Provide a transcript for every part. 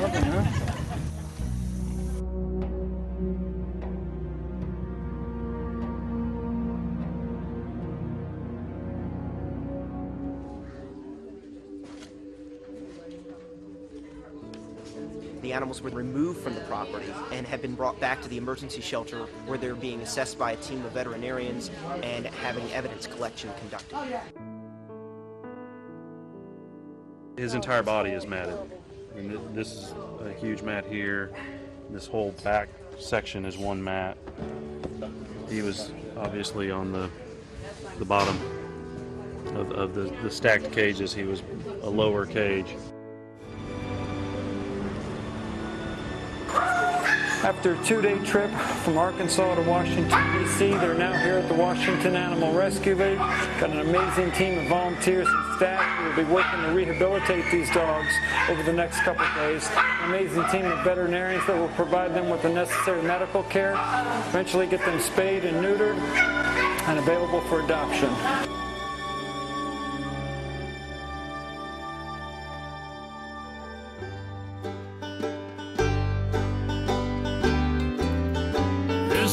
The animals were removed from the property and have been brought back to the emergency shelter where they're being assessed by a team of veterinarians and having evidence collection conducted. His entire body is matted. And th- this is a huge mat here. This whole back section is one mat. He was obviously on the the bottom of, of the, the stacked cages. He was a lower cage. After a two-day trip from Arkansas to Washington, D.C., they're now here at the Washington Animal Rescue League. Got an amazing team of volunteers and staff who will be working to rehabilitate these dogs over the next couple days. An amazing team of veterinarians that will provide them with the necessary medical care, eventually get them spayed and neutered, and available for adoption.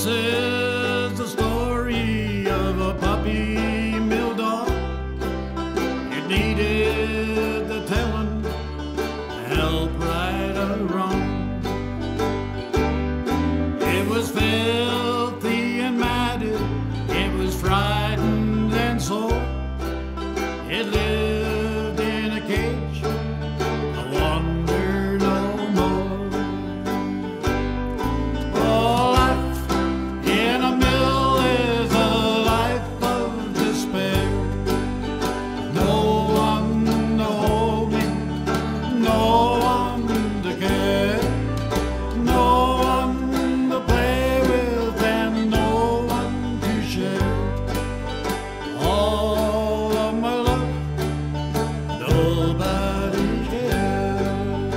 Is the story of a puppy mill dog. It needed the telling, help right or wrong. It was filthy and matted, it was frightened and sore. It nobody cares.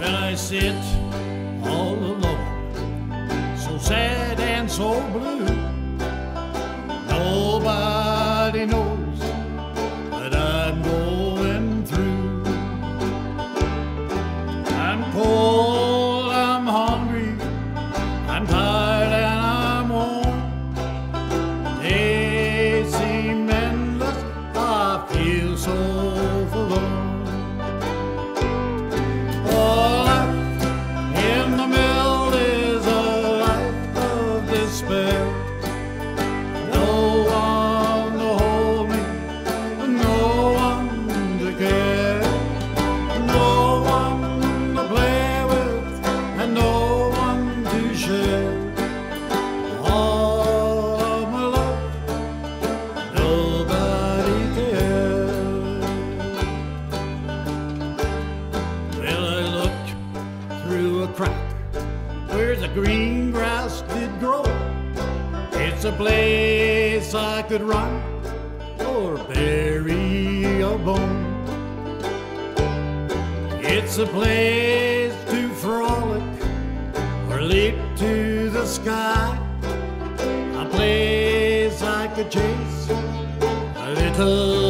When I sit all alone, so sad and so blue. The green grass did grow. It's a place I could run or bury a bone. It's a place to frolic or leap to the sky. A place I could chase a little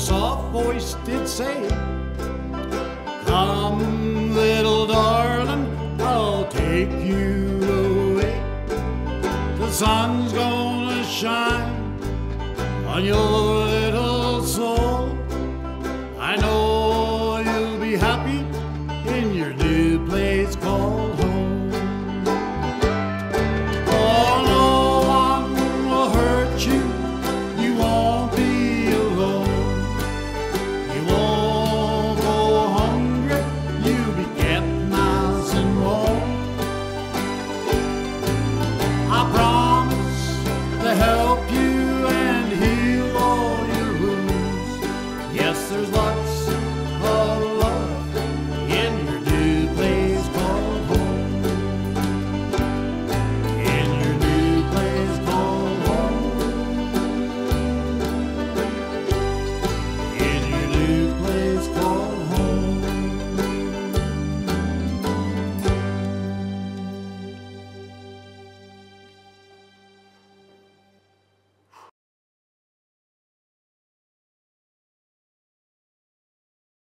soft voice did say, Come, little darling, I'll take you away. The sun's gonna shine on your little soul. I know you'll be happy in your new place called.